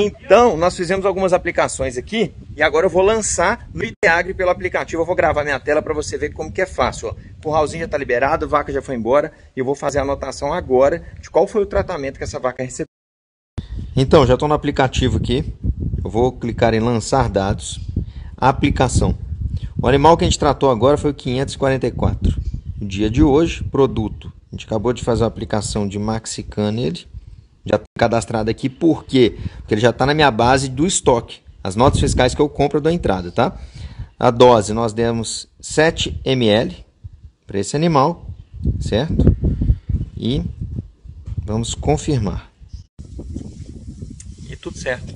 Então, nós fizemos algumas aplicações aqui e agora eu vou lançar no Ideagre pelo aplicativo. Eu vou gravar minha tela para você ver como que é fácil. O curralzinho já está liberado, a vaca já foi embora e eu vou fazer a anotação agora de qual foi o tratamento que essa vaca recebeu. Então, já estou no aplicativo aqui. Eu vou clicar em lançar dados. Aplicação. O animal que a gente tratou agora foi o 544. No dia de hoje, produto. A gente acabou de fazer a aplicação de Maxican nele já cadastrado aqui, por quê? Porque ele já está na minha base do estoque. As notas fiscais que eu compro da entrada, tá? A dose nós demos 7 ml para esse animal, certo? E vamos confirmar. E tudo certo.